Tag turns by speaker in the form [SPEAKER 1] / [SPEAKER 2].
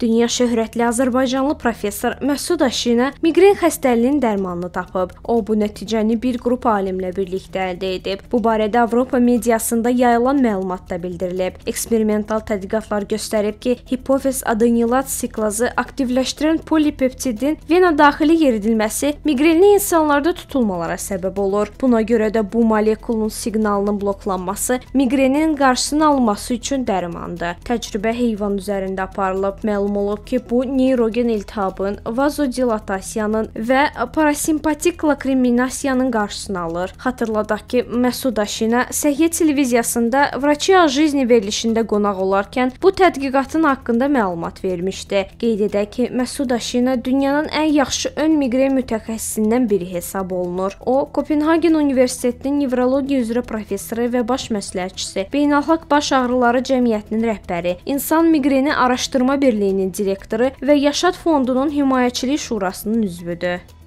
[SPEAKER 1] Dünya şöhrətli Azərbaycanlı professor Məsud Aşinə miqren xəstəliyinin dərmanını tapıb. O bu nəticəni bir qrup alimlə birlikdə əldə edib. Bu barədə Avropa mediasında yayılan məlumatda bildirilib. Eksperimental tədqiqatlar göstərib ki, hipofiz adenilat siklazı aktivləşdirən polipeptidin vena daxili yeridilməsi miqrenli insanlarda tutulmalara səbəb olur. Buna görə də bu molekulun siqnalının bloklanması miqrenin qarşısının alınması üçün dərmandır. Təcrübə heyvan üzərində aparılıb. Məlum məlum olub ki, bu neyrogen iltihabın, vazodilatasiyanın və parasimpatik lakriminasiyanın qarşısını alır. Xatırladaq ki, Məsud Aşina Səhiyyə televiziyasında Vraçiya Jizni verilişində qonaq olarkən bu tədqiqatın haqqında məlumat vermişdi. Qeyd edək ki, Məsud Aşina dünyanın ən yaxşı ön miqren mütəxəssisindən biri hesab olunur. O, Kopenhagen Universitetinin nevrologiya üzrə professoru və baş məsləhətçisi, Beynəlxalq Baş Ağrıları Cəmiyyətinin rəhbəri, İnsan Miqreni Araşdırma Birliyinin direktoru və Yaşad Fondunun Himayəçilik Şurasının üzvüdür.